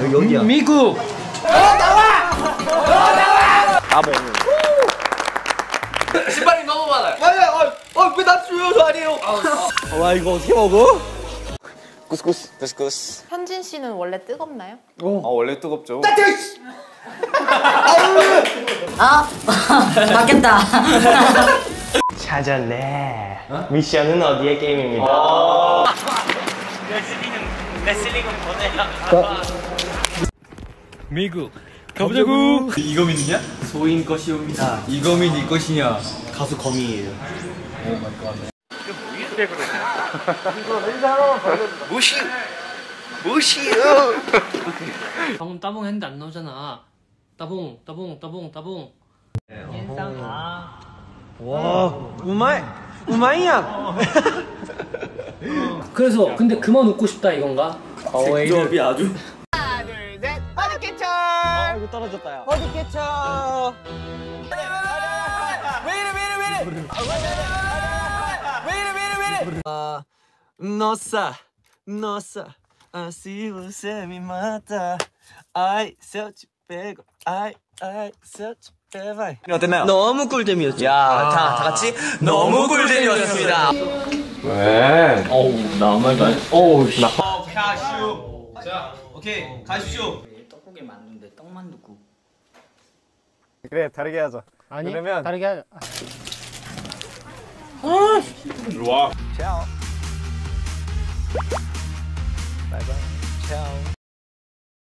여기야. 미국 신발이 너무 많아요. 아니, 아, 왜나 줘요? 저 아니에요. 와, 이거 어떻게 먹어? 쿠스쿠스. 쿠스쿠스. 현진 씨는 원래 뜨겁나요? 아 원래 뜨겁죠. 아 맞겠다. 찾았네. 미션은 어디의 게임입니다. 미국 가보자고 이거민이냐? 소인 것이옵니다. 이거민 이 것이냐? 가수 거미예요. 방금 따봉 했는데 안 나오잖아 따봉 따봉 따봉 따봉 우마이, 우마이야. 그래서 근데 그만 웃고 싶다 이건가? 직접이 아주. 아, 이거 떨어졌다, 야. Nossa, nossa, assim você me mata. Ai, se eu te pego, ai, ai, se eu te pego, vai. 어땠나요? 너무 꿀잼이었죠. 야, 다, 다 같이 너무 꿀잼이었습니다. 떡국에 만 두인데 떡만두국. 그래, 다르게 하자. 아니 그러면- 다르게 하... 차오.